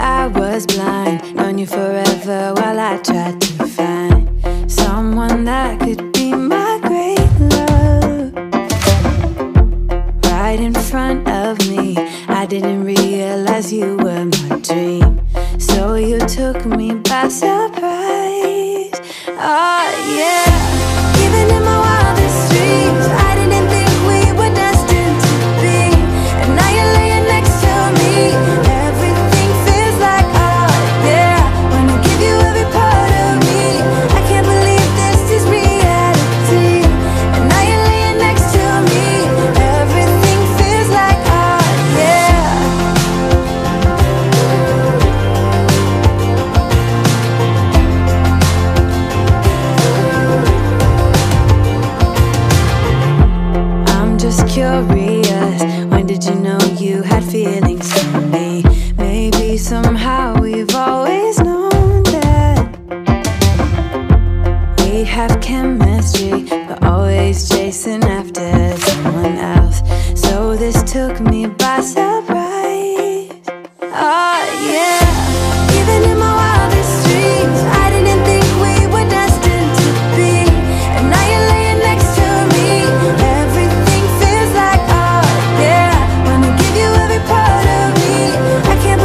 I was blind, known you forever while I tried to find someone that could be my great love. Right in front of me, I didn't realize you were my dream. So you took me by surprise. Oh, yeah. curious. When did you know you had feelings for me? Maybe somehow we've always known that we have chemistry, but always chasing after someone else. So this took me by surprise. Oh, yeah.